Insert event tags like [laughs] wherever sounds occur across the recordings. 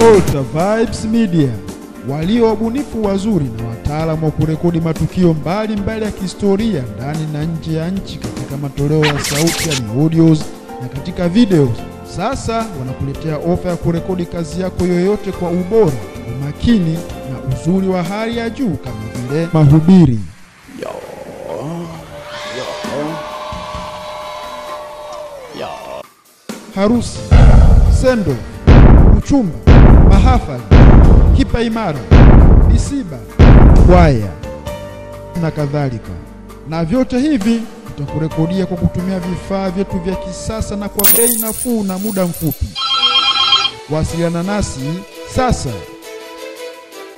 Alta Vibes Media, walio wabunifu wazuri na wataalamu wa kurekodi matukio mbalimbali mbali ya kihistoria ndani na nje ya nchi katika matoleo ya sauti yani audios na katika videos. Sasa wanakuletea ofa ya kurekodi kazi yako yoyote kwa ubora, umakini na uzuri wa hali ya juu kama vile mahubiri, harusi, sendo, uchumba, mahafali, kipa imara, misiba, kwaya na kadhalika. Na vyote hivi tutakurekodia kwa kutumia vifaa vyetu vya kisasa na kwa bei nafuu na muda mfupi. Wasiliana nasi sasa.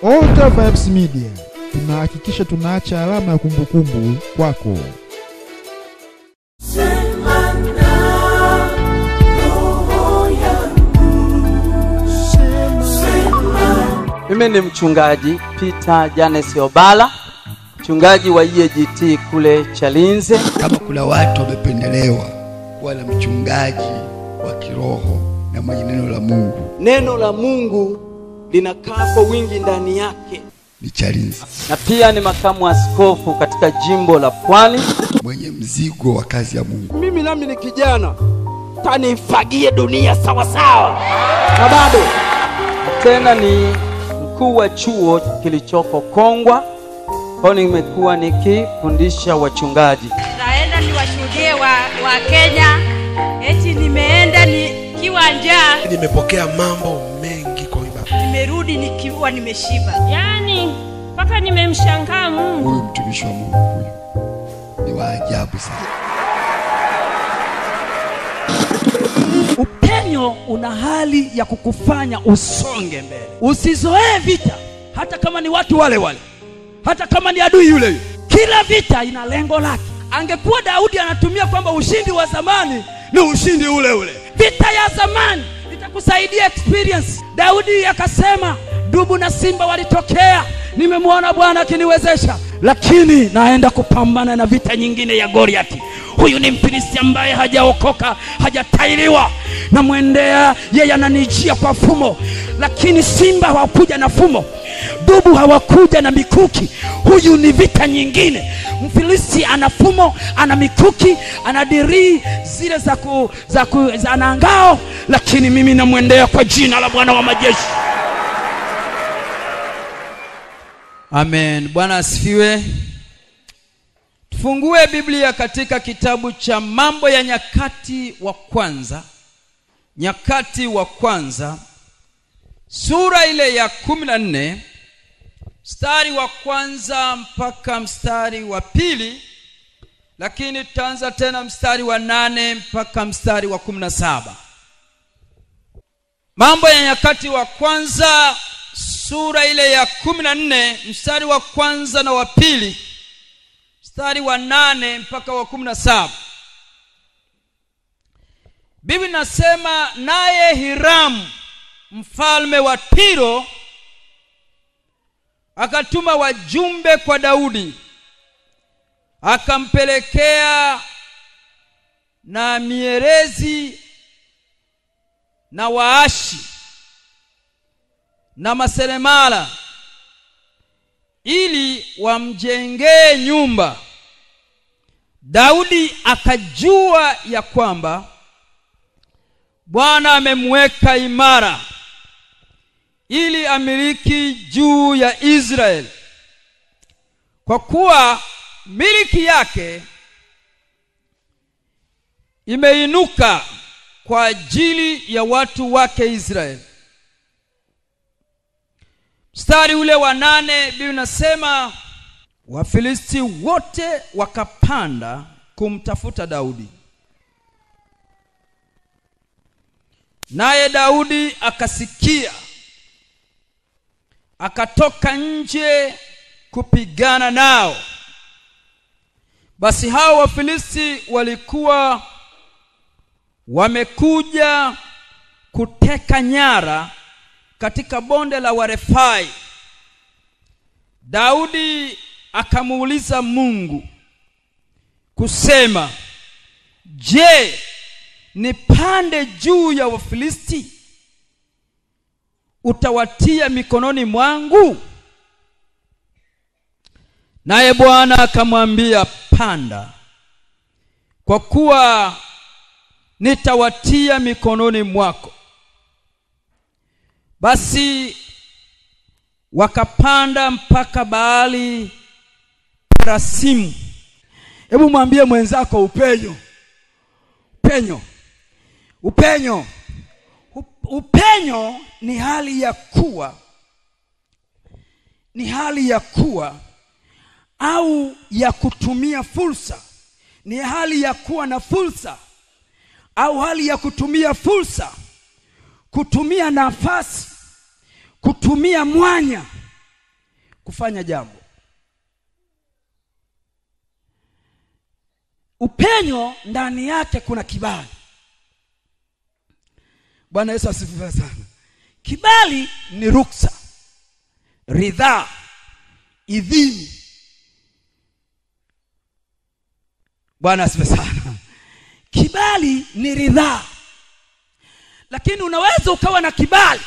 Alta Vibes Media, tunahakikisha tunaacha alama ya kumbukumbu kwako. Mimi ni mchungaji Peter Janes Obala, mchungaji wa EAGT kule Chalinze. Kama kuna watu wamependelewa wala na mchungaji wa kiroho na mwenye neno la Mungu Neno la Mungu linakaa kwa wingi ndani yake, ni Chalinze, na pia ni makamu askofu katika jimbo la Pwani. mwenye mzigo wa kazi ya Mungu. Mimi nami ni kijana, tanifagie dunia sawa sawa, na bado tena ni mkuu wa chuo kilichoko Kongwa, kwa nimekuwa nikifundisha wachungaji. naenda niwashuhudie wa, wa Kenya eti nimeenda nikiwa njaa, nimepokea mambo mengi kwa ibada. nimerudi nikiwa nimeshiba. yaani mpaka nimemshangaa Mungu. Huyu mtumishi wa Mungu huyu ni wa ajabu sana. Upenyo una hali ya kukufanya usonge mbele. Usizoee vita, hata kama ni watu wale wale, hata kama ni adui yule yule. Kila vita ina lengo lake. Angekuwa Daudi anatumia kwamba ushindi wa zamani ni ushindi ule ule, vita ya zamani itakusaidia experience. Daudi akasema, dubu na simba walitokea, nimemwona Bwana akiniwezesha, lakini naenda kupambana na vita nyingine ya Goliati. Huyu ni Mfilisti ambaye hajaokoka, hajatairiwa. Namwendea yeye, ananijia kwa fumo, lakini simba hawakuja na fumo, dubu hawakuja na mikuki. Huyu ni vita nyingine. Mfilisti ana fumo, ana mikuki, ana dirii zile za ku, za ku, za ana ngao, lakini mimi namwendea kwa jina la Bwana wa majeshi. Amen. Bwana asifiwe. Tufungue Biblia katika kitabu cha Mambo ya Nyakati wa Kwanza, Nyakati wa Kwanza sura ile ya kumi na nne mstari wa kwanza mpaka mstari wa pili, lakini tutaanza tena mstari wa nane mpaka mstari wa kumi na saba. Mambo ya Nyakati wa Kwanza sura ile ya kumi na nne mstari wa kwanza na wa pili mstari wa nane mpaka wa kumi na saba. Biblia nasema naye hiramu mfalme wa tiro akatuma wajumbe kwa daudi akampelekea na mierezi na waashi na maseremala ili wamjengee nyumba. Daudi akajua ya kwamba bwana amemweka imara ili amiliki juu ya israeli kwa kuwa miliki yake imeinuka kwa ajili ya watu wake israeli mstari ule wa nane biblia inasema wafilisti wote wakapanda kumtafuta daudi. Naye daudi akasikia akatoka nje kupigana nao. Basi hao wafilisti walikuwa wamekuja kuteka nyara katika bonde la warefai. Daudi akamuuliza mungu kusema je nipande juu ya wafilisti? Utawatia mikononi mwangu? Naye bwana akamwambia panda kwa kuwa nitawatia mikononi mwako basi wakapanda mpaka baali Parasimu. hebu mwambie mwenzako upenyo. Upenyo. Upenyo. Upenyo ni hali ya kuwa ni hali ya kuwa au ya kutumia fursa. Ni hali ya kuwa na fursa au hali ya kutumia fursa kutumia nafasi kutumia mwanya kufanya jambo. Upenyo ndani yake kuna kibali. Bwana yesu asifiwe sana. Kibali ni ruksa ridhaa idhini. Bwana asifiwe sana. Kibali ni ridhaa lakini unaweza ukawa na kibali.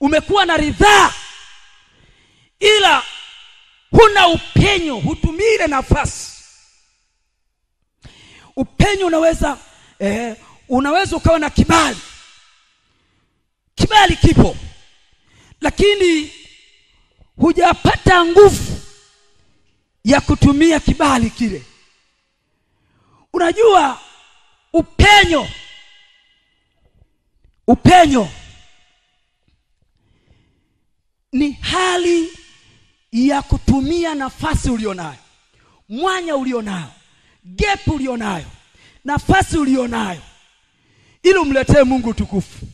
Umekuwa na ridhaa. Ila huna upenyo hutumii ile nafasi. Upenyo unaweza eh, unaweza ukawa na kibali. Kibali kipo. Lakini hujapata nguvu ya kutumia kibali kile. Unajua upenyo upenyo ni hali ya kutumia nafasi ulionayo mwanya ulionayo gap ulionayo nafasi ulionayo ili umletee mungu utukufu.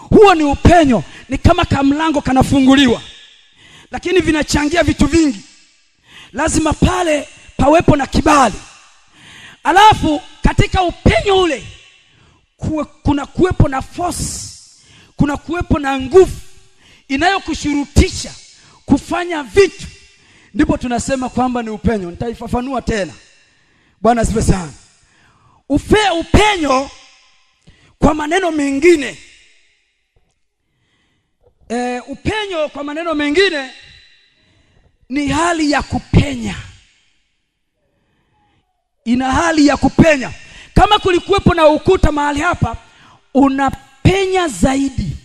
Huo ni upenyo ni kama kamlango kanafunguliwa lakini vinachangia vitu vingi. Lazima pale pawepo na kibali. Alafu katika upenyo ule kuwe, kuna kuwepo na force kuna kuwepo na nguvu inayokushurutisha kufanya vitu. Ndipo tunasema kwamba ni upenyo. Nitaifafanua tena. Bwana asifiwe sana. Ufe, upenyo kwa maneno mengine. E, upenyo kwa maneno mengine ni hali ya kupenya. Ina hali ya kupenya kama kulikuwepo na ukuta mahali hapa unapenya zaidi.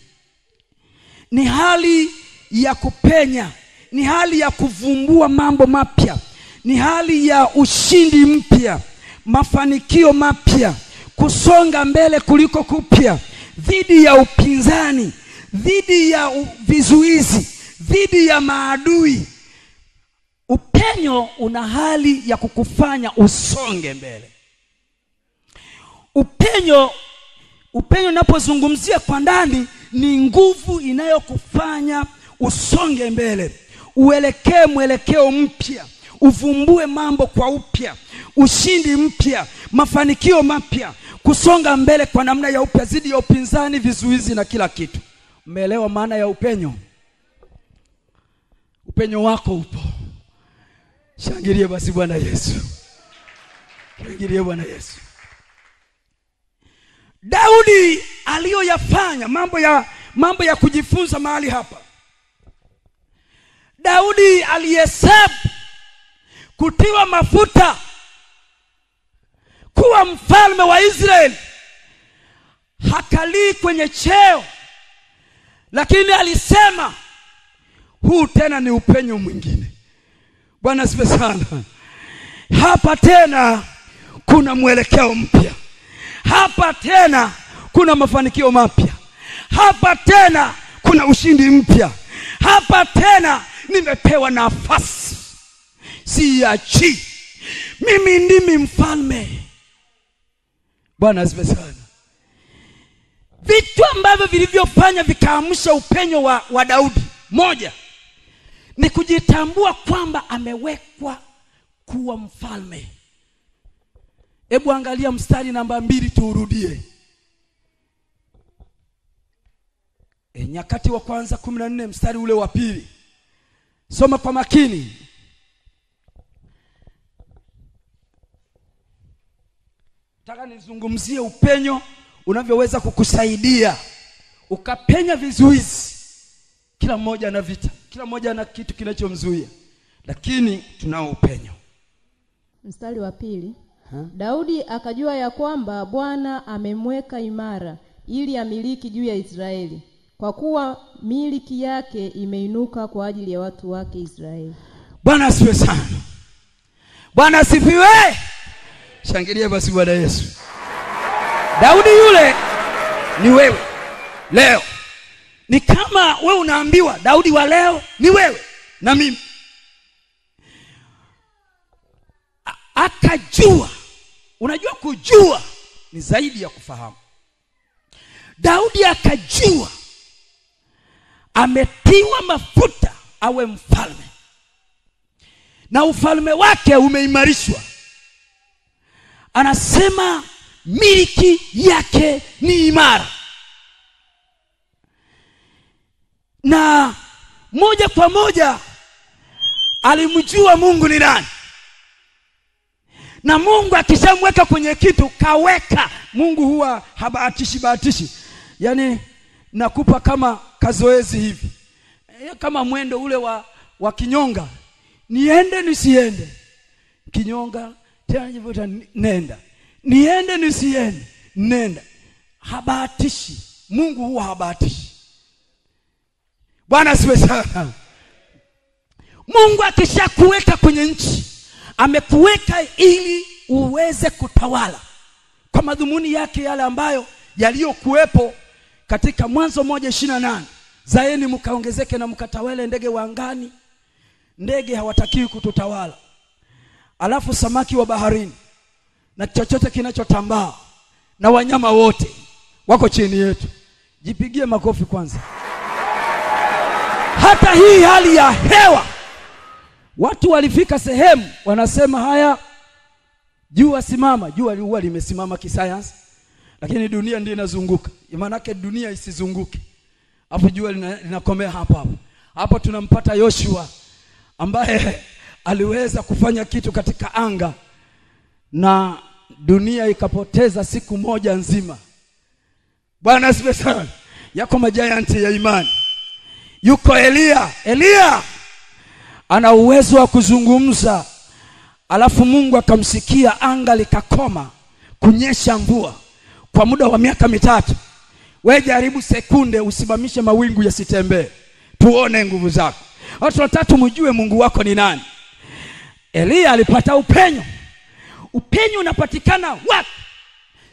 Ni hali ya kupenya ni hali ya kuvumbua mambo mapya ni hali ya ushindi mpya mafanikio mapya kusonga mbele kuliko kupya dhidi ya upinzani dhidi ya vizuizi dhidi ya maadui. Upenyo una hali ya kukufanya usonge mbele upenyo upenyo unapozungumzia kwa ndani ni nguvu inayokufanya usonge mbele. Uelekee mwelekeo mpya. Uvumbue mambo kwa upya. Ushindi mpya. Mafanikio mapya. Kusonga mbele kwa namna ya upya. Zidi ya upinzani vizuizi na kila kitu. Umeelewa maana ya upenyo? Upenyo wako upo. Shangilie basi bwana yesu. Shangilie bwana yesu daudi aliyoyafanya mambo ya mambo ya kujifunza mahali hapa. Daudi alihesabu kutiwa mafuta kuwa mfalme wa israeli. Hakalii kwenye cheo lakini alisema huu tena ni upenyo mwingine. Bwana sipe sana. Hapa tena kuna mwelekeo mpya hapa tena kuna mafanikio mapya. Hapa tena kuna ushindi mpya. Hapa tena nimepewa nafasi. Siachi. Mimi ndimi mfalme. Bwana asifiwe sana. Vitu ambavyo vilivyofanya vikaamsha upenyo wa, wa daudi. Moja ni kujitambua kwamba amewekwa kuwa mfalme hebu angalia mstari namba mbili tuurudie. E, nyakati wa kwanza kumi na nne mstari ule wa pili. Soma kwa makini. Nataka nizungumzie upenyo unavyoweza kukusaidia ukapenya vizuizi. Kila mmoja ana vita kila mmoja ana kitu kinachomzuia lakini tunao upenyo. Mstari wa pili daudi akajua ya kwamba bwana amemweka imara ili amiliki juu ya israeli kwa kuwa miliki yake imeinuka kwa ajili ya watu wake israeli. Bwana asifiwe sana. Bwana asifiwe. Shangilia basi bwana yesu. Daudi yule ni wewe. Leo ni kama wewe unaambiwa daudi wa leo ni wewe na mimi. Akajua unajua kujua ni zaidi ya kufahamu. Daudi akajua ametiwa mafuta awe mfalme. Na ufalme wake umeimarishwa. Anasema miliki yake ni imara. Na moja kwa moja alimjua mungu ni nani na mungu akishamweka kwenye kitu kaweka. Mungu huwa habahatishi bahatishi yaani nakupa kama kazoezi hivi. E, kama mwendo ule wa wa kinyonga. Niende nisiende. Kinyonga tena nenda. Niende nisiende nenda. Habahatishi mungu huwa habahatishi bwana siwe sana. Mungu akishakuweka kwenye nchi amekuweka ili uweze kutawala kwa madhumuni yake yale ambayo yaliyokuwepo katika mwanzo moja ishiri na nane. Zaeni mkaongezeke na mkatawale ndege wa angani ndege hawatakiwi kututawala. Alafu samaki wa baharini na chochote kinachotambaa na wanyama wote wako chini yetu. Jipigie makofi kwanza. Hata hii hali ya hewa watu walifika sehemu wanasema haya jua simama. Jua liua limesimama kisayansi lakini dunia ndio inazunguka. Maanake dunia isizunguke. Hapo jua lina- linakomea hapo hapo. Hapo tunampata yoshua ambaye [laughs] aliweza kufanya kitu katika anga na dunia ikapoteza siku moja nzima. Bwana sana. Yako majayanti ya imani. Yuko Elia, eliya ana uwezo wa kuzungumza. Alafu mungu akamsikia anga likakoma kunyesha mvua kwa muda wa miaka mitatu. We jaribu sekunde usimamishe mawingu yasitembee. Tuone nguvu zako. Watu watatu mjue mungu wako ni nani. Eliya alipata upenyo. Upenyo unapatikana wapi?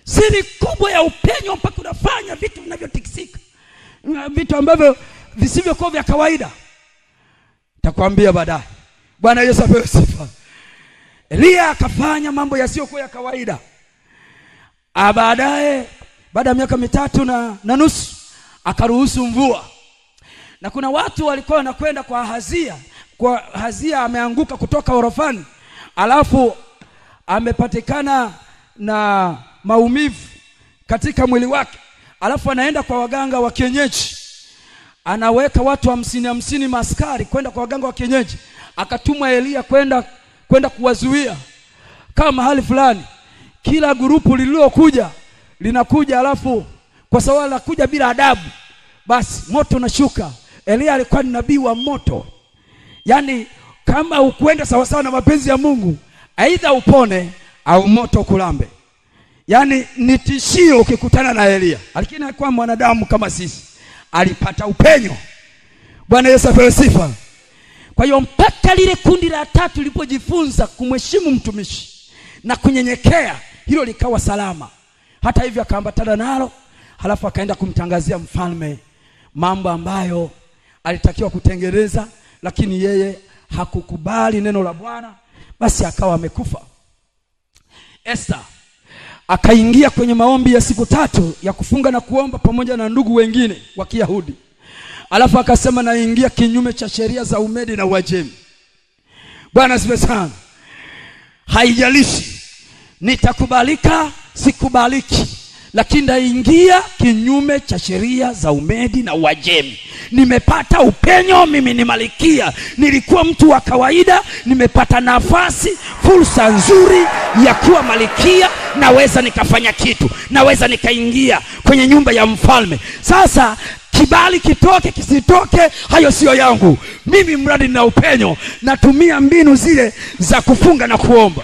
Siri kubwa ya upenyo mpaka unafanya vitu vinavyotikisika. Vitu ambavyo visivyokuwa vya kawaida takwambia baadaye. Bwana yesu apewe sifa. Eliya akafanya mambo yasiyokuwa ya kawaida. Baadaye baada ya miaka mitatu na, na nusu akaruhusu mvua. Na kuna watu walikuwa wanakwenda kwa hazia kwa hazia ameanguka kutoka orofani. Alafu amepatikana na maumivu katika mwili wake. Alafu anaenda kwa waganga wa kienyeji anaweka watu hamsini hamsini maskari kwenda kwa waganga wa kienyeji. Akatumwa Elia kwenda kwenda kuwazuia. Kama mahali fulani kila gurupu lililokuja linakuja alafu kwa sababu linakuja bila adabu basi moto unashuka. Elia alikuwa ni nabii wa moto. Yaani kama ukwenda sawasawa na mapenzi ya mungu aidha upone au moto kulambe yaani ni tishio ukikutana na Elia. Lakini alikuwa mwanadamu kama sisi alipata upenyo. Bwana yesu apewe sifa. Kwa hiyo mpaka lile kundi la tatu lilipojifunza kumheshimu mtumishi na kunyenyekea hilo likawa salama. Hata hivyo akaambatana nalo halafu akaenda kumtangazia mfalme mambo ambayo alitakiwa kutengeneza lakini yeye hakukubali neno la bwana basi akawa amekufa. Esther akaingia kwenye maombi ya siku tatu ya kufunga na kuomba pamoja na ndugu wengine wa Kiyahudi. Alafu akasema naingia kinyume cha sheria za Umedi na Uajemi. Bwana asifiwe sana. Haijalishi nitakubalika sikubaliki, lakini naingia kinyume cha sheria za Umedi na Uajemi. Nimepata upenyo, mimi ni malikia. Nilikuwa mtu wa kawaida, nimepata nafasi, fursa nzuri ya kuwa malikia. Naweza nikafanya kitu, naweza nikaingia kwenye nyumba ya mfalme. Sasa kibali kitoke kisitoke hayo siyo yangu mimi mradi nina upenyo natumia mbinu zile za kufunga na kuomba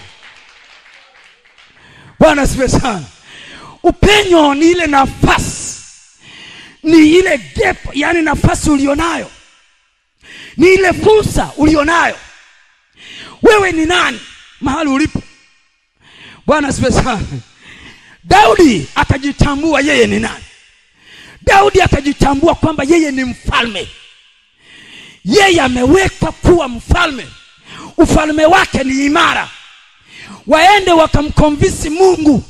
bwana siwe sana upenyo ni ile nafasi. Ni ile gap yani nafasi ulionayo. Ni ile fursa ulionayo. Wewe ni nani? Mahali ulipo. Bwana asifiwe sana. Daudi atajitambua yeye ni nani. Daudi atajitambua kwamba yeye ni mfalme. Yeye amewekwa kuwa mfalme. Ufalme wake ni imara. Waende wakamkomvisi mungu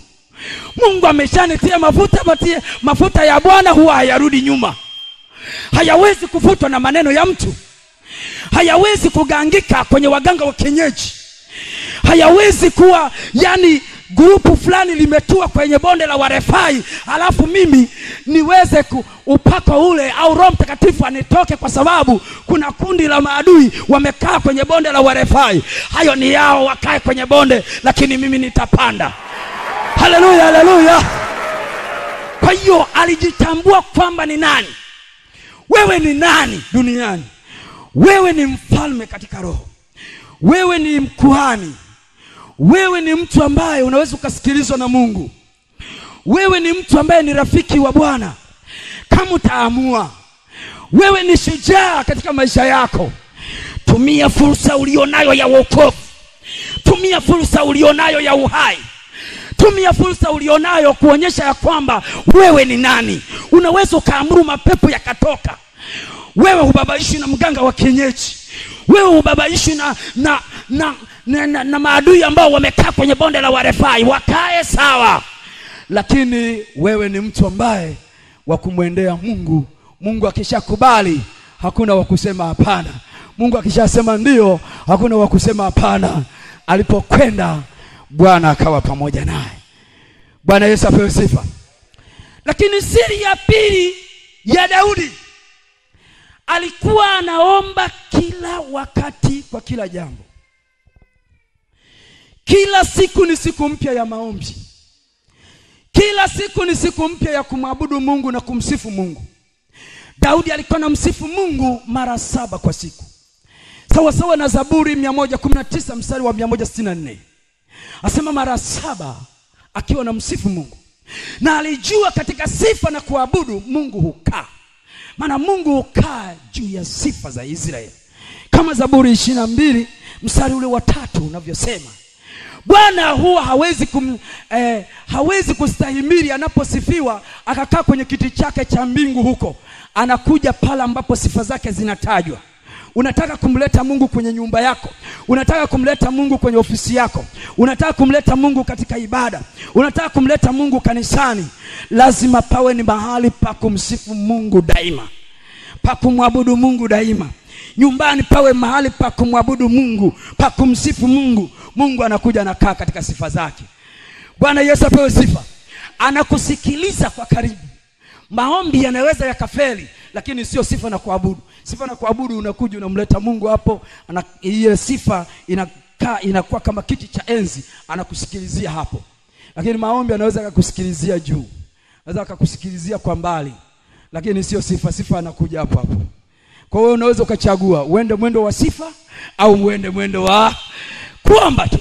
mungu ameshanitia mafuta batie mafuta ya bwana huwa hayarudi nyuma. Hayawezi kufutwa na maneno ya mtu. Hayawezi kugangika kwenye waganga wa kienyeji. Hayawezi kuwa yani grupu fulani limetua kwenye bonde la warefai alafu mimi niweze upako ule au roho mtakatifu anitoke kwa sababu kuna kundi la maadui wamekaa kwenye bonde la warefai. Hayo ni yao wakae kwenye bonde lakini mimi nitapanda haleluya haleluya. Kwa hiyo alijitambua kwamba ni nani? Wewe ni nani duniani? Wewe ni mfalme katika roho. Wewe ni mkuhani. Wewe ni mtu ambaye unaweza ukasikilizwa na mungu. Wewe ni mtu ambaye ni rafiki wa bwana. Kama utaamua wewe ni shujaa katika maisha yako. Tumia fursa ulionayo ya wokovu. Tumia fursa ulionayo ya uhai tumia fursa ulionayo kuonyesha ya kwamba wewe ni nani. Unaweza ukaamuru mapepo yakatoka. Wewe hubabaishwi na mganga wa kienyeji. Wewe hubabaishwi na na na, na, na, na maadui ambao wamekaa kwenye bonde la warefai. Wakae sawa. Lakini wewe ni mtu ambaye wa kumwendea mungu. Mungu akishakubali hakuna wa kusema hapana. Mungu akishasema ndio hakuna wa kusema hapana. Alipokwenda bwana akawa pamoja naye bwana yesu apewe sifa. Lakini siri ya pili ya daudi. Alikuwa anaomba kila wakati kwa kila jambo. Kila siku ni siku mpya ya maombi. Kila siku ni siku mpya ya kumwabudu mungu na kumsifu mungu. Daudi alikuwa na msifu mungu mara saba kwa siku. Sawa sawa na zaburi 119 mstari wa 164 asema mara saba akiwa na msifu mungu. Na alijua katika sifa na kuabudu mungu hukaa. Maana mungu hukaa juu ya sifa za israeli. Kama zaburi ishiri na mbili mstari ule wa tatu unavyosema bwana huwa hawezi kum, eh, hawezi kustahimili anaposifiwa akakaa kwenye kiti chake cha mbingu huko. Anakuja pale ambapo sifa zake zinatajwa unataka kumleta mungu kwenye nyumba yako? Unataka kumleta mungu kwenye ofisi yako? Unataka kumleta mungu katika ibada? Unataka kumleta mungu kanisani? Lazima pawe ni mahali pa kumsifu mungu daima pa kumwabudu mungu daima. Nyumbani pawe mahali pa kumwabudu mungu pa kumsifu mungu. Mungu anakuja anakaa katika sifa zake. Bwana yesu apewe sifa. Anakusikiliza kwa karibu maombi yanaweza yakafeli lakini sio sifa na kuabudu. Sifa na kuabudu unakuja unamleta mungu hapo ile sifa inakaa inakuwa kama kiti cha enzi anakusikilizia hapo. Lakini maombi anaweza akakusikilizia juu anaweza akakusikilizia kwa mbali lakini sio sifa sifa anakuja hapo hapo. Kwa hiyo unaweza ukachagua uende mwendo wa sifa au uende mwendo wa kuomba tu.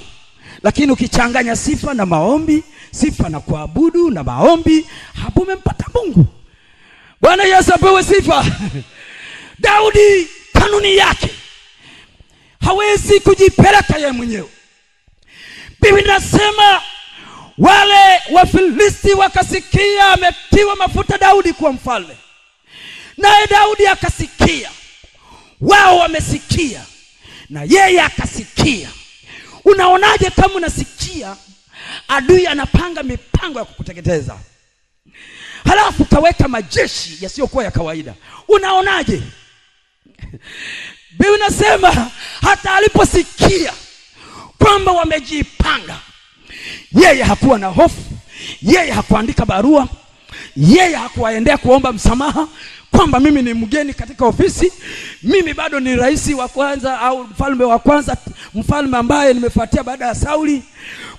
Lakini ukichanganya sifa na maombi sifa na kuabudu na maombi hapo umempata mungu bwana yesu apewe sifa. [laughs] Daudi kanuni yake. Hawezi kujipeleka yeye mwenyewe. Bibi nasema wale wafilisti wakasikia ametiwa mafuta daudi kuwa mfalme. Naye daudi akasikia. Wao wamesikia na yeye akasikia. Unaonaje kama unasikia adui anapanga mipango ya kukuteketeza halafu kaweka majeshi yasiyokuwa ya kawaida. Unaonaje? Bibi nasema hata aliposikia kwamba wamejipanga yeye hakuwa na hofu yeye hakuandika barua yeye hakuwaendea kuomba msamaha kwamba mimi ni mgeni katika ofisi mimi bado ni rais wa kwanza au mfalme wa kwanza mfalme ambaye nimefuatia baada ya sauli.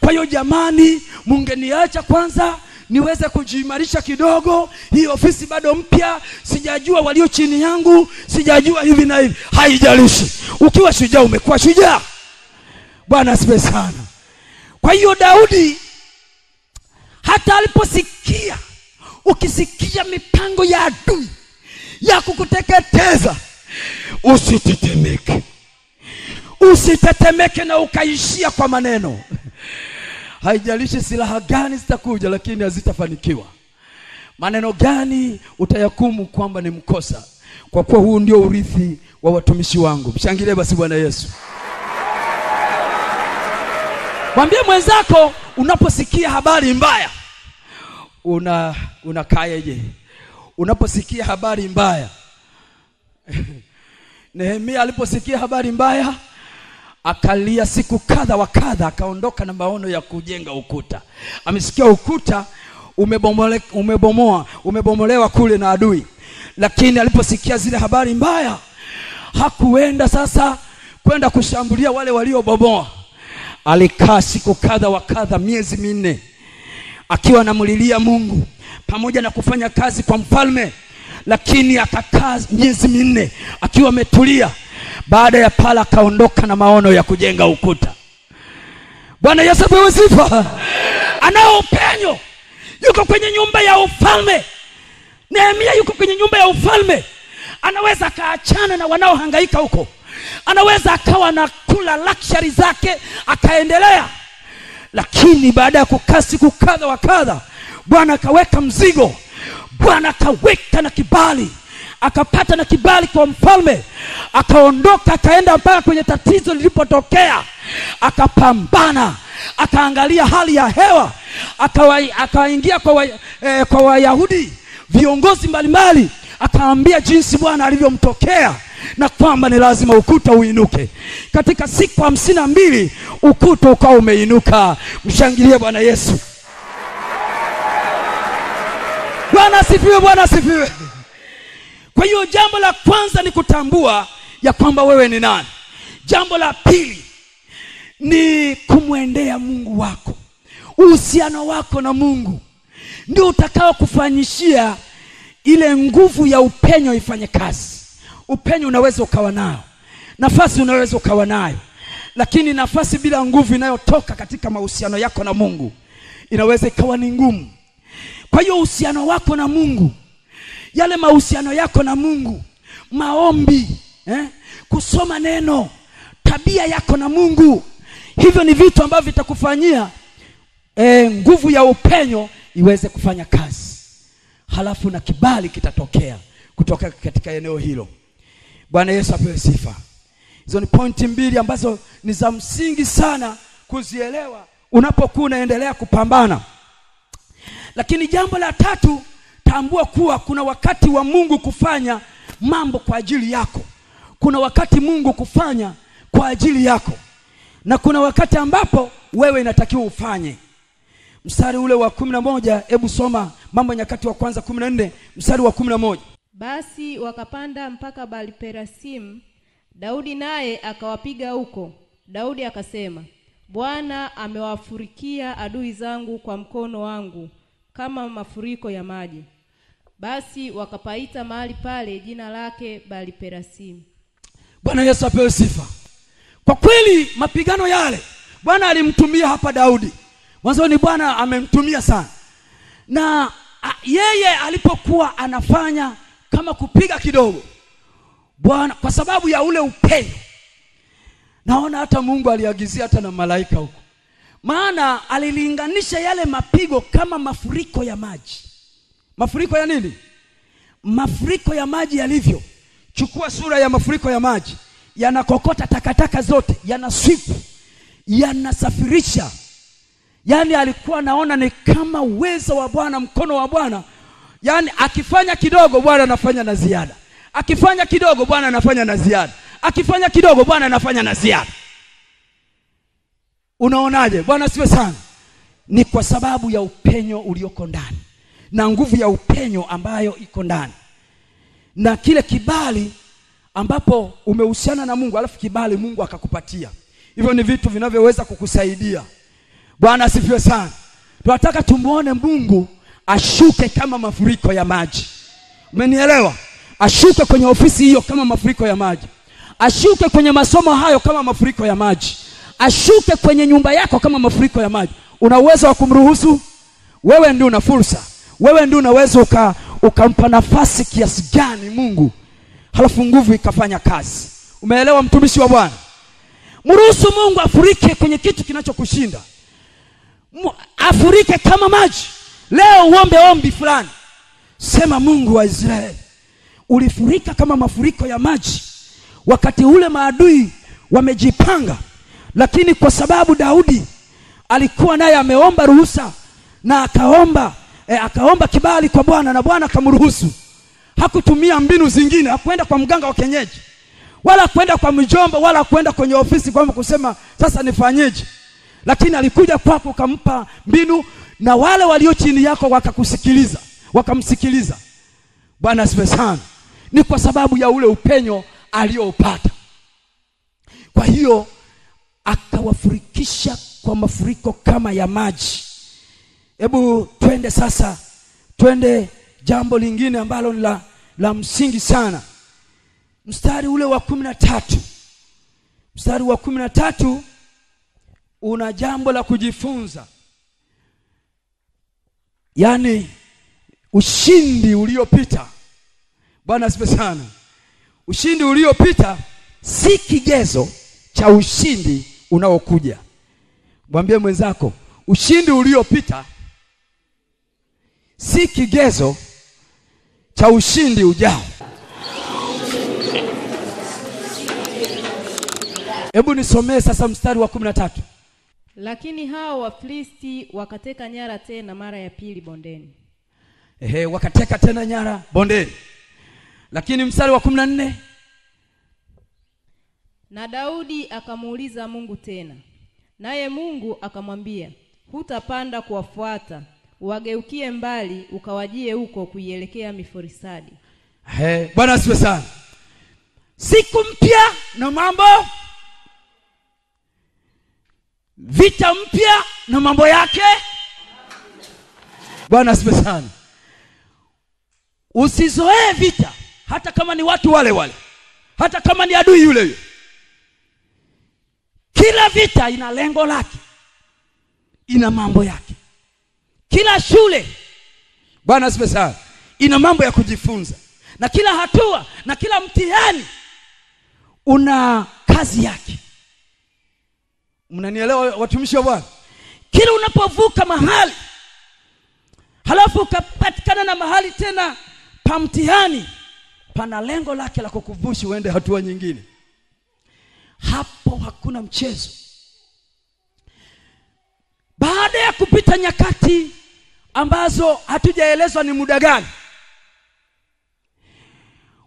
Kwa hiyo jamani mungeniacha kwanza niweze kujiimarisha kidogo. Hii ofisi bado mpya. Sijajua walio chini yangu. Sijajua hivi na hivi. Haijalishi. Ukiwa shujaa umekuwa shujaa. Bwana asifiwe sana. Kwa hiyo daudi hata aliposikia ukisikia mipango ya adui ya kukuteketeza usitetemeke. Usitetemeke na ukaishia kwa maneno haijalishi silaha gani zitakuja lakini hazitafanikiwa. Maneno gani utayakumu kwamba ni mkosa? Kwa kuwa huu ndio urithi wa watumishi wangu. Mshangilie basi bwana yesu. Mwambie mwenzako unaposikia habari mbaya una unakayeje unaposikia habari mbaya [laughs] nehemia aliposikia habari mbaya akalia siku kadha wa kadha akaondoka na maono ya kujenga ukuta. Amesikia ukuta umebomole, umebomoa umebomolewa kule na adui. Lakini aliposikia zile habari mbaya hakuenda sasa kwenda kushambulia wale waliobomoa. Alikaa siku kadha wa kadha miezi minne akiwa anamlilia mungu pamoja na kufanya kazi kwa mfalme. Lakini akakaa miezi minne akiwa ametulia baada ya pala akaondoka na maono ya kujenga ukuta. Bwana yesu apewe sifa. Anao upenyo. Yuko kwenye nyumba ya ufalme. Nehemia yuko kwenye nyumba ya ufalme. Anaweza akaachana na wanaohangaika huko. Anaweza akawa na kula luxury zake akaendelea. Lakini baada ya kukaa siku kadha wa kadha bwana akaweka mzigo. Bwana akaweka na kibali akapata na kibali kwa mfalme akaondoka akaenda mpaka kwenye tatizo lilipotokea akapambana akaangalia hali ya hewa akaingia kwa, wa, eh, kwa wayahudi viongozi mbalimbali akaambia jinsi bwana alivyomtokea na kwamba ni lazima ukuta uinuke. Katika siku hamsini na mbili ukuta ukawa umeinuka. Mshangilie bwana yesu. Bwana asifiwe bwana asifiwe kwa hiyo jambo la kwanza ni kutambua ya kwamba wewe ni nani. Jambo la pili ni kumwendea mungu wako uhusiano wako na mungu ndio utakao kufanyishia ile nguvu ya upenyo ifanye kazi. Upenyo unaweza ukawa nao nafasi unaweza ukawa nayo lakini nafasi bila nguvu inayotoka katika mahusiano yako na mungu inaweza ikawa ni ngumu. Kwa hiyo uhusiano wako na mungu yale mahusiano yako na mungu. Maombi eh? kusoma neno tabia yako na mungu. Hivyo ni vitu ambavyo vitakufanyia eh, nguvu ya upenyo iweze kufanya kazi. Halafu na kibali kitatokea kutoka katika eneo hilo. Bwana yesu apewe sifa. Hizo ni pointi mbili ambazo ni za msingi sana kuzielewa unapokuwa unaendelea kupambana. Lakini jambo la tatu tambua kuwa kuna wakati wa mungu kufanya mambo kwa ajili yako. Kuna wakati mungu kufanya kwa ajili yako. Na kuna wakati ambapo wewe inatakiwa ufanye. Mstari ule wa kumi na moja hebu soma mambo ya nyakati wa kwanza kumi na nne mstari wa kumi na moja. Basi wakapanda mpaka balperasimu daudi naye akawapiga huko. Daudi akasema bwana amewafurikia adui zangu kwa mkono wangu kama mafuriko ya maji basi wakapaita mahali pale jina lake Baliperasimu. bwana yesu apewe sifa. Kwa kweli mapigano yale bwana alimtumia hapa daudi. Mwanzoni bwana amemtumia sana. Na a, yeye alipokuwa anafanya kama kupiga kidogo bwana kwa sababu ya ule upendo, naona hata mungu aliagizia hata na malaika huko. Maana alilinganisha yale mapigo kama mafuriko ya maji mafuriko ya nini? Mafuriko ya maji yalivyo. Chukua sura ya mafuriko ya maji. Yanakokota takataka zote yanaswipu yanasafirisha. Yaani alikuwa anaona ni kama uwezo wa bwana mkono wa bwana. Yaani akifanya kidogo bwana anafanya na ziada. Akifanya kidogo bwana anafanya na ziada. Akifanya kidogo bwana anafanya na ziada. Unaonaje? Bwana siwe sana. Ni kwa sababu ya upenyo ulioko ndani na nguvu ya upenyo ambayo iko ndani. Na kile kibali ambapo umehusiana na mungu alafu kibali mungu akakupatia. Hivyo ni vitu vinavyoweza kukusaidia. Bwana asifiwe sana. Tunataka tumwone mungu ashuke kama mafuriko ya maji. Umenielewa? Ashuke kwenye ofisi hiyo kama mafuriko ya maji. Ashuke kwenye masomo hayo kama mafuriko ya maji. Ashuke kwenye nyumba yako kama mafuriko ya maji. Una uwezo wa kumruhusu? Wewe ndio una fursa wewe ndio unaweza uka, ukampa nafasi kiasi gani mungu? Halafu nguvu ikafanya kazi. Umeelewa mtumishi wa bwana? Mruhusu mungu afurike kwenye kitu kinachokushinda. Afurike kama maji. Leo uombe ombi fulani. Sema mungu wa israeli ulifurika kama mafuriko ya maji. Wakati ule maadui wamejipanga lakini kwa sababu daudi alikuwa naye ameomba ruhusa na akaomba e, akaomba kibali kwa bwana na bwana akamruhusu. Hakutumia mbinu zingine hakwenda kwa mganga wa kenyeji wala kwenda kwa mjomba wala kwenda kwenye ofisi kwamba kusema sasa nifanyeje? Lakini alikuja kwako ukampa mbinu na wale walio chini yako wakakusikiliza wakamsikiliza. Bwana asifiwe sana. Ni kwa sababu ya ule upenyo aliyoupata. Kwa hiyo akawafurikisha kwa mafuriko kama ya maji hebu twende sasa twende jambo lingine ambalo ni la, la msingi sana. Mstari ule wa kumi na tatu. Mstari wa kumi na tatu una jambo la kujifunza. Yaani ushindi uliopita. Bwana asipe sana. Ushindi uliopita si kigezo cha ushindi unaokuja. Mwambie mwenzako ushindi uliopita si kigezo cha ushindi ujao. Hebu nisomee sasa mstari wa kumi na tatu. Lakini hao wafilisti wakateka nyara tena mara ya pili bondeni. Ehe, wakateka tena nyara bondeni. Lakini mstari wa kumi na nne. Na daudi akamuuliza mungu tena. Naye mungu akamwambia hutapanda kuwafuata uwageukie mbali ukawajie huko kuielekea miforisadi. Bwana asiwe sana. Siku mpya na mambo vita mpya na mambo yake. Bwana asiwe sana. Usizoee vita hata kama ni watu wale wale hata kama ni adui yule yule. Kila vita ina lengo lake ina mambo yake kila shule bwana asifiwe sana. Ina mambo ya kujifunza. na kila hatua na kila mtihani una kazi yake. Mnanielewa watumishi wa bwana? Kila unapovuka mahali halafu ukapatikana na mahali tena pa mtihani pana lengo lake la kukuvushi uende hatua nyingine. Hapo hakuna mchezo. Baada ya kupita nyakati ambazo hatujaelezwa ni muda gani.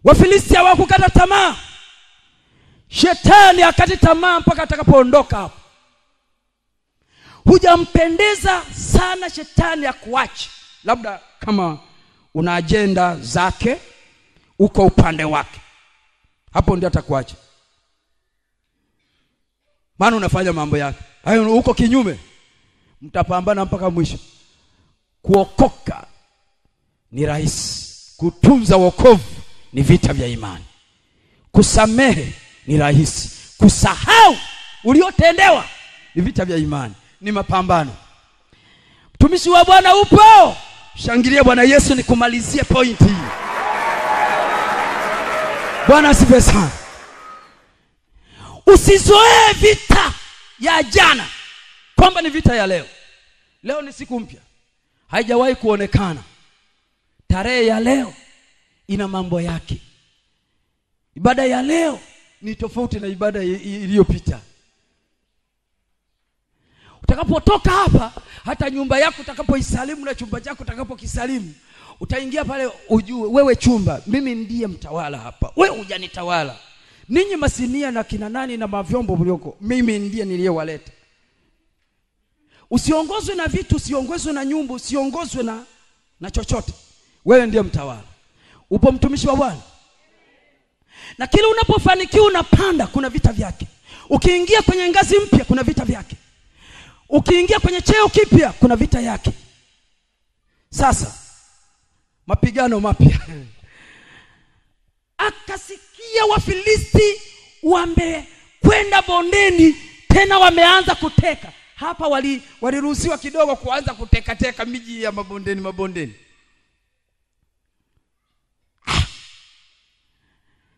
Wafilisti hawakukata tamaa. Shetani akati tamaa mpaka atakapoondoka hapo. Hujampendeza sana shetani akuache labda kama una ajenda zake uko upande wake. Hapo ndio atakuacha. Maana unafanya mambo yake. Hayo uko kinyume. Mtapambana mpaka mwisho kuokoka ni rahisi. Kutunza wokovu ni vita vya imani. Kusamehe ni rahisi. Kusahau uliotendewa ni vita vya imani. Ni mapambano. Mtumishi wa bwana upo. Shangilia bwana yesu nikumalizie pointi hii. Bwana asifiwe sana. Usizoee vita ya jana kwamba ni vita ya leo. Leo ni siku mpya haijawahi kuonekana. Tarehe ya leo ina mambo yake. Ibada ya leo ni tofauti na ibada iliyopita. Utakapotoka hapa hata nyumba yako utakapoisalimu na chumba chako utakapokisalimu utaingia pale ujue wewe chumba mimi ndiye mtawala hapa. Wewe hujanitawala. Ninyi masinia na kina nani na mavyombo mlioko mimi ndiye niliyewaleta usiongozwe na vitu usiongozwe na nyumba usiongozwe na na chochote. Wewe ndiye mtawala. Upo mtumishi wa bwana? Na kila unapofanikiwa unapanda kuna vita vyake. Ukiingia kwenye ngazi mpya kuna vita vyake. Ukiingia kwenye cheo kipya kuna vita yake. Sasa mapigano mapya. [laughs] Akasikia wafilisti wamekwenda bondeni tena wameanza kuteka hapa wali- waliruhusiwa kidogo kuanza kutekateka miji ya mabondeni mabondeni.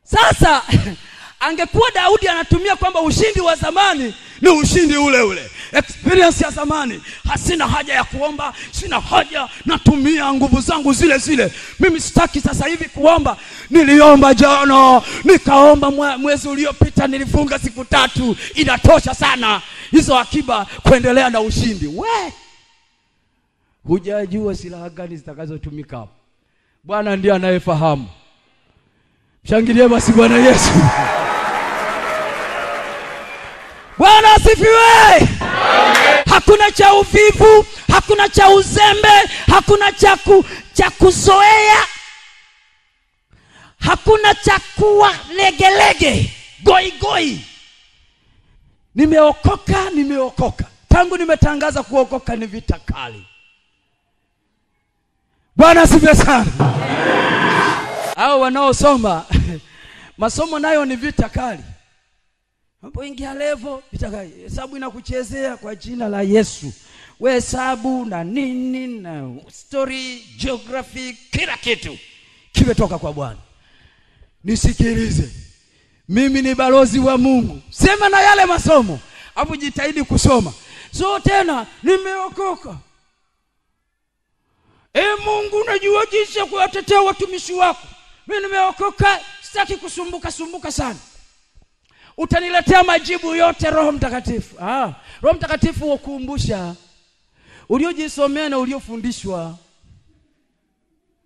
Sasa [laughs] angekuwa daudi anatumia kwamba ushindi wa zamani ni ushindi ule ule. Experience ya zamani. Hasina haja ya kuomba sina haja natumia nguvu zangu zile zile. Mimi sitaki sasa hivi kuomba. Niliomba jana nikaomba mwezi uliopita nilifunga siku tatu. Inatosha sana hizo akiba kuendelea na ushindi. We! Hujajua silaha gani zitakazotumika hapo. Bwana ndiye anayefahamu. Shangilie basi bwana yesu bwana asifiwe! Hakuna cha uvivu hakuna cha uzembe hakuna cha ku, kuzoea. Hakuna cha kuwa legelege goigoi nimeokoka nimeokoka. Tangu nimetangaza kuokoka ni vita kali. Bwana asifiwe sana. Au wanaosoma [laughs] masomo nayo ni vita kali unapoingia levo itaka hesabu inakuchezea kwa jina la yesu. We hesabu na nini na story geography kila kitu kimetoka kwa bwana. Nisikilize. Mimi ni balozi wa mungu. Sema na yale masomo. Hapo jitahidi kusoma. So tena nimeokoka. E mungu unajua jinsi ya kuwatetea watumishi wako. Mi nimeokoka sitaki kusumbuka sumbuka sana utaniletea majibu yote roho mtakatifu. Ah, roho mtakatifu wakumbusha uliojisomea na uliofundishwa.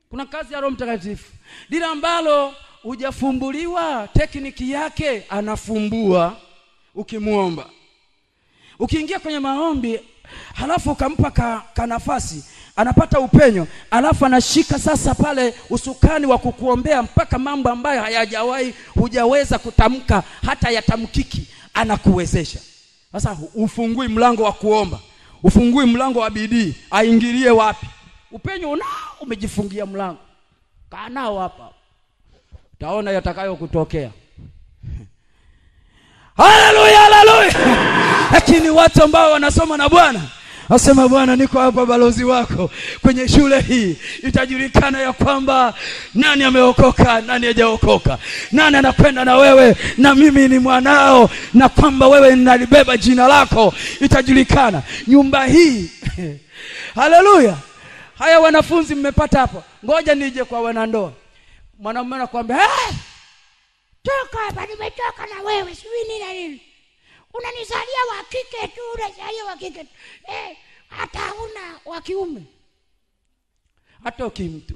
Kuna kazi ya roho mtakatifu. Lile ambalo hujafumbuliwa tekniki yake anafumbua ukimwomba. Ukiingia kwenye maombi halafu ukampa ka, ka nafasi anapata upenyo alafu anashika sasa pale usukani wa kukuombea mpaka mambo ambayo hayajawahi hujaweza kutamka hata yatamkiki anakuwezesha. Sasa ufungui mlango wa kuomba ufungui mlango wa bidii aingilie wapi? Upenyo unao umejifungia mlango. Kaa nao hapa utaona yatakayokutokea [laughs] haleluya haleluya! [laughs] Lakini watu ambao wanasoma na bwana asema bwana niko hapa balozi wako. Kwenye shule hii itajulikana ya kwamba nani ameokoka nani hajaokoka. Nani anakwenda na wewe na mimi ni mwanao na kwamba wewe nalibeba jina lako itajulikana. Nyumba hii. [laughs] Haleluya. Haya wanafunzi mmepata hapo. Ngoja nije kwa wanandoa. Mwanamume anakuambia hey! toka hapa nimetoka na wewe sijui nini na nini unanizalia wa kike tu unazalia wa kike tu. Eh, hata hauna wa kiume. Hatoki mtu.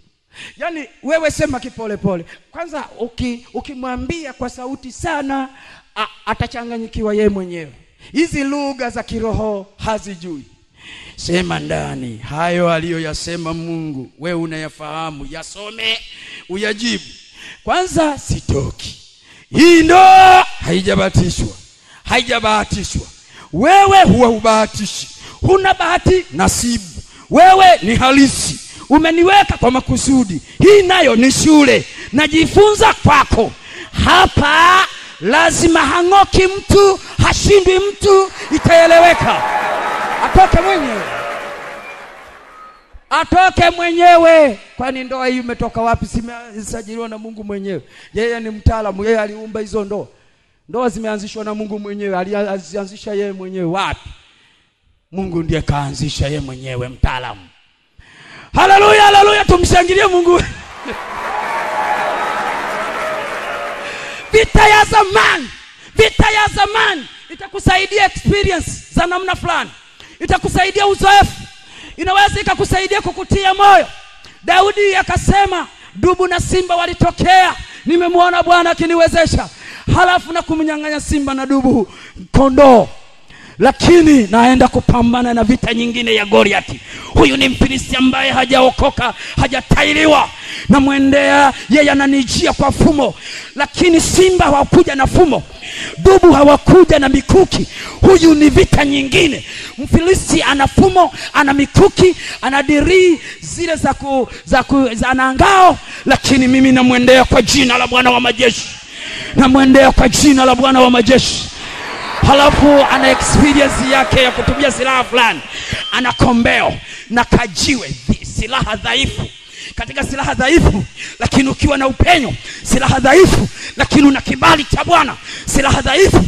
Yaani wewe sema kipolepole. Kwanza uki, ukimwambia kwa sauti sana a, atachanganyikiwa yeye mwenyewe. Hizi lugha za kiroho hazijui. Sema ndani hayo aliyoyasema mungu wewe unayafahamu. Yasome uyajibu. Kwanza sitoki. Hii ndoa haijabatishwa haijabahatishwa wewe huwa ubahatishi huna bahati nasibu. Wewe ni halisi. Umeniweka kwa makusudi. Hii nayo ni shule. Najifunza kwako. Hapa lazima hang'oki mtu hashindwi mtu itaeleweka. Atoke mwenyewe. Atoke mwenyewe. Kwani ndoa hii umetoka wapi? Simesajiliwa na mungu mwenyewe. Yeye ni mtaalamu. Yeye aliumba hizo ndoa ndoa zimeanzishwa na mungu mwenyewe. Alianzisha yeye mwenyewe. Wapi? Mungu ndiye kaanzisha yeye mwenyewe mtaalamu. Haleluya haleluya tumshangilie mungu. [laughs] Vita ya zamani vita ya zamani. Itakusaidia experience za namna fulani. Itakusaidia uzoefu. Inaweza ikakusaidia kukutia moyo. Daudi akasema dubu na simba walitokea. Nimemwona bwana akiniwezesha halafu na kumnyang'anya simba na dubu kondoo. Lakini naenda kupambana na vita nyingine ya goliati huyu ni mfilisti ambaye hajaokoka hajatailiwa namwendea yeye ananijia kwa fumo. Lakini simba hawakuja na fumo. Dubu hawakuja na mikuki. Huyu ni vita nyingine. Mfilisti ana fumo ana mikuki ana dirii zile za ku, za, ku, za nangao. Lakini mimi namwendea kwa jina la bwana wa majeshi namwendea kwa jina la bwana wa majeshi. Halafu ana experience yake ya kutumia silaha fulani. Ana kombeo na kajiwe silaha dhaifu. Katika silaha dhaifu lakini ukiwa na upenyo silaha dhaifu lakini una kibali cha bwana silaha dhaifu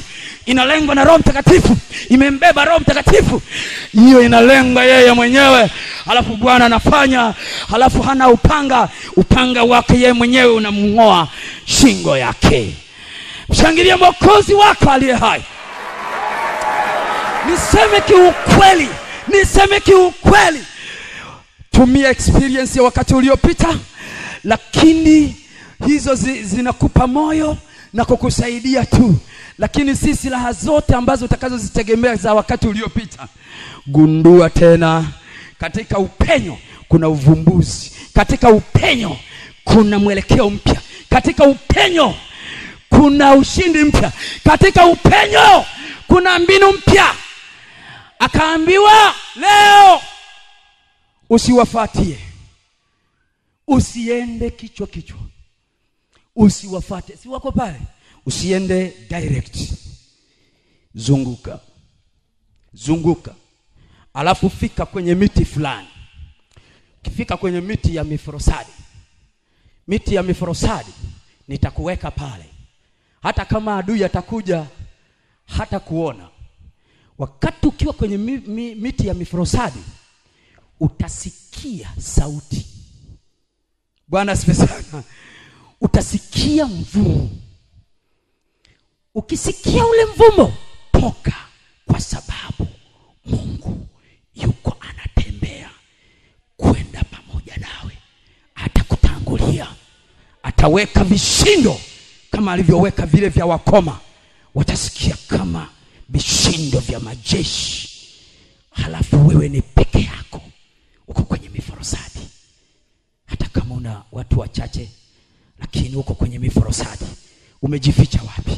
inalengwa na roho mtakatifu. Imembeba roho mtakatifu. Hiyo inalengwa yeye mwenyewe. Halafu bwana anafanya halafu hana upanga. Upanga wake yeye mwenyewe unamng'oa shingo yake. Mshangilie mwokozi wako aliye hai. Niseme kiukweli niseme kiukweli. Tumia experience ya wakati uliopita lakini hizo zi, zinakupa moyo na kukusaidia tu lakini si silaha zote ambazo utakazozitegemea za wakati uliopita gundua tena katika upenyo kuna uvumbuzi katika upenyo kuna mwelekeo mpya katika upenyo kuna ushindi mpya katika upenyo kuna mbinu mpya. Akaambiwa leo usiwafatie usiende kichwa kichwa usiwafate si wako pale usiende direct. Zunguka. Zunguka. Alafu fika kwenye miti fulani. Ukifika kwenye miti ya miforosadi. Miti ya miforosadi nitakuweka pale. Hata kama adui atakuja hata kuona. Wakati ukiwa kwenye mi, mi, miti ya miforosadi utasikia sauti. Bwana asifiwe sana. Utasikia mvumo ukisikia ule mvumo toka kwa sababu mungu yuko anatembea kwenda pamoja nawe. Atakutangulia ataweka vishindo kama alivyoweka vile vya wakoma. Watasikia kama vishindo vya majeshi. Halafu wewe ni peke yako uko kwenye miforosadi. Hata kama una watu wachache lakini uko kwenye miforosadi. Umejificha wapi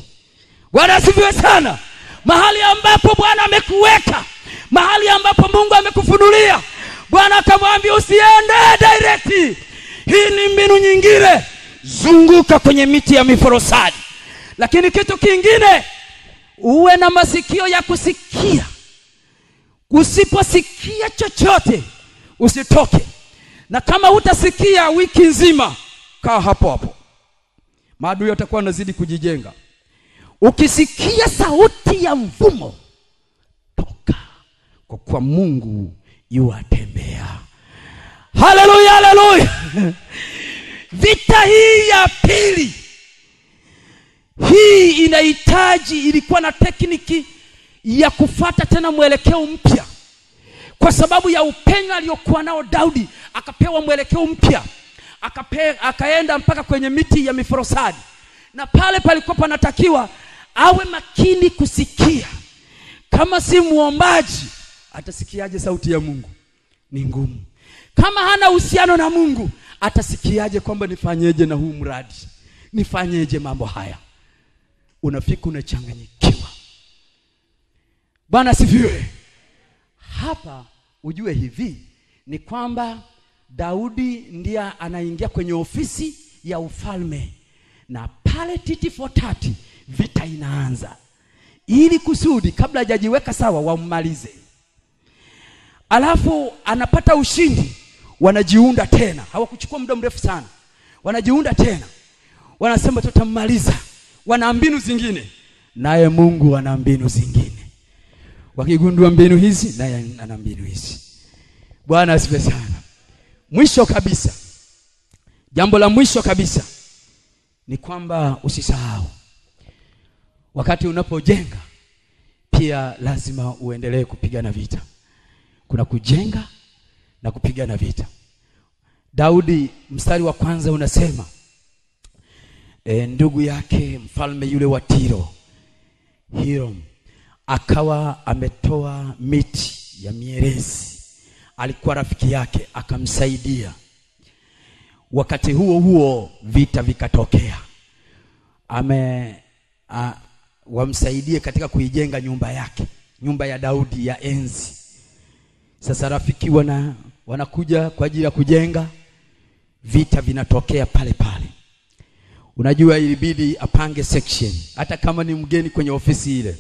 bwana asifiwe sana. Mahali ambapo bwana amekuweka mahali ambapo mungu amekufunulia bwana akamwambia usiende direct. Hii ni mbinu nyingine. Zunguka kwenye miti ya miforosadi. Lakini kitu kingine uwe na masikio ya kusikia. Usiposikia chochote usitoke. Na kama utasikia wiki nzima kaa hapo hapo. Maadui atakuwa anazidi kujijenga ukisikia sauti ya mvumo toka kwa kuwa mungu yuwatembea haleluya haleluya. [laughs] Vita hii ya pili hii inahitaji ilikuwa na tekniki ya kufata tena mwelekeo mpya. Kwa sababu ya upenyo aliyokuwa nao daudi akapewa mwelekeo mpya akaenda mpaka kwenye miti ya miforosadi. Na pale palikuwa panatakiwa awe makini kusikia. Kama si mwombaji atasikiaje sauti ya mungu? Ni ngumu. Kama hana uhusiano na mungu atasikiaje kwamba nifanyeje na huu mradi? Nifanyeje mambo haya? Unafika unachanganyikiwa. Bwana sifiwe hapa ujue hivi ni kwamba daudi ndiye anaingia kwenye ofisi ya ufalme. Na pale titi fotati vita inaanza. Ili kusudi kabla hajajiweka sawa wammalize. Alafu anapata ushindi wanajiunda tena. Hawakuchukua muda mrefu sana. Wanajiunda tena. Wanasema tutammaliza. Wana mbinu zingine. Naye mungu ana mbinu zingine. Wakigundua mbinu hizi naye ana mbinu hizi. Bwana asifiwe sana. Mwisho kabisa jambo la mwisho kabisa ni kwamba usisahau wakati unapojenga pia lazima uendelee kupigana vita. Kuna kujenga na kupigana vita. Daudi mstari wa kwanza unasema e, ndugu yake mfalme yule wa tiro hiram akawa ametoa miti ya mierezi. Alikuwa rafiki yake akamsaidia. Wakati huo huo vita vikatokea. Ame a, wamsaidie katika kuijenga nyumba yake nyumba ya daudi ya enzi. Sasa rafiki wana wanakuja kwa ajili ya kujenga vita vinatokea pale pale. Unajua ilibidi apange section hata kama ni mgeni kwenye ofisi ile.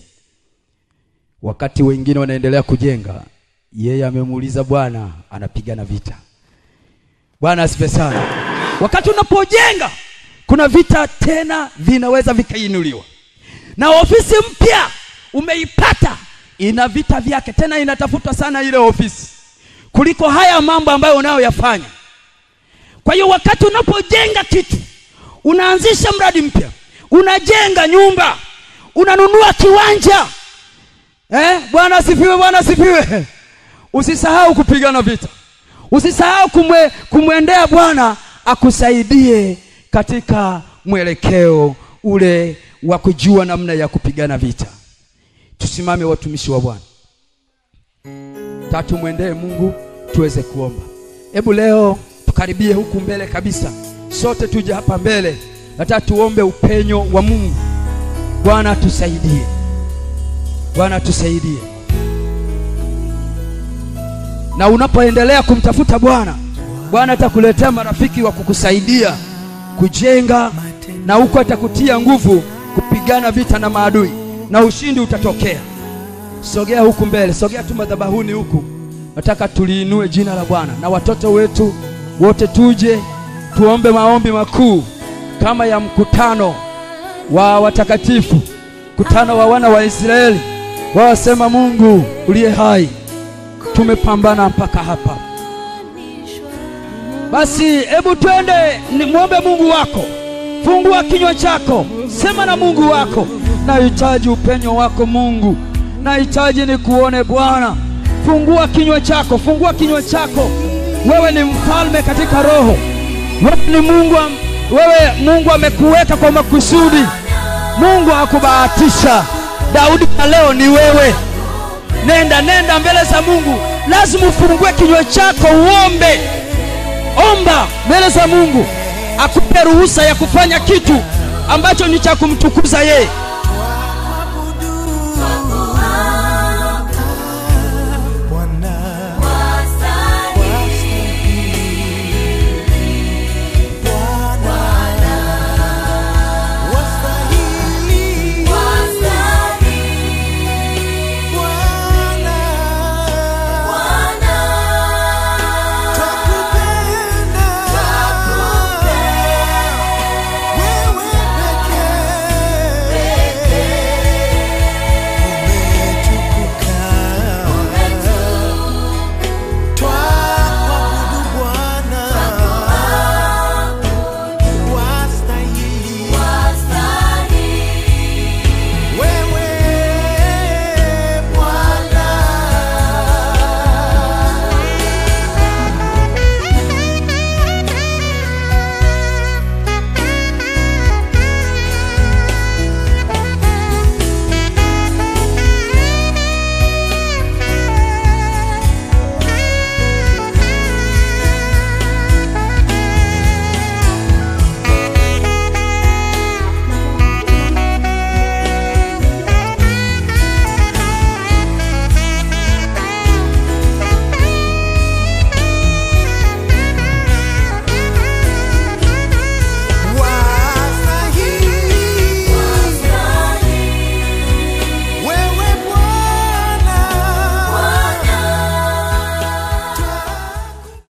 Wakati wengine wanaendelea kujenga yeye amemuuliza bwana anapigana vita? Bwana asifiwe sana. Wakati unapojenga kuna vita tena vinaweza vikainuliwa na ofisi mpya umeipata. Ina vita vyake tena inatafutwa sana ile ofisi. Kuliko haya mambo ambayo unayoyafanya. Kwa hiyo wakati unapojenga kitu unaanzisha mradi mpya unajenga nyumba unanunua kiwanja. Eh? bwana asifiwe bwana asifiwe. Usisahau kupigana vita. Usisahau kumwe, kumwendea bwana akusaidie katika mwelekeo ule wa kujua namna ya kupigana vita. Tusimame watumishi wa bwana. Tatu mwendee mungu tuweze kuomba. Hebu leo tukaribie huku mbele kabisa. Sote tuje hapa mbele. Nataka tuombe upenyo wa mungu. Bwana tusaidie. Bwana tusaidie. Na unapoendelea kumtafuta bwana bwana atakuletea marafiki wa kukusaidia kujenga na huko atakutia nguvu kupigana vita na maadui na ushindi utatokea. Sogea huku mbele sogea tu madhabahuni huku. Nataka tuliinue jina la bwana na watoto wetu wote tuje tuombe maombi makuu kama ya mkutano wa watakatifu mkutano wa wana wa israeli wawasema mungu uliye hai tumepambana mpaka hapa. Basi hebu twende ni mwombe mungu wako fungua kinywa chako sema na mungu wako. Nahitaji upenyo wako mungu. Nahitaji nikuone bwana. Fungua kinywa chako fungua kinywa chako. Wewe ni mfalme katika roho. Wewe ni mungu wewe mungu amekuweka kwa makusudi. Mungu hakubahatisha. Daudi na leo ni wewe. Nenda nenda mbele za mungu. Lazima ufungue kinywa chako uombe. Omba mbele za mungu akupe ruhusa ya kufanya kitu ambacho ni cha kumtukuza yeye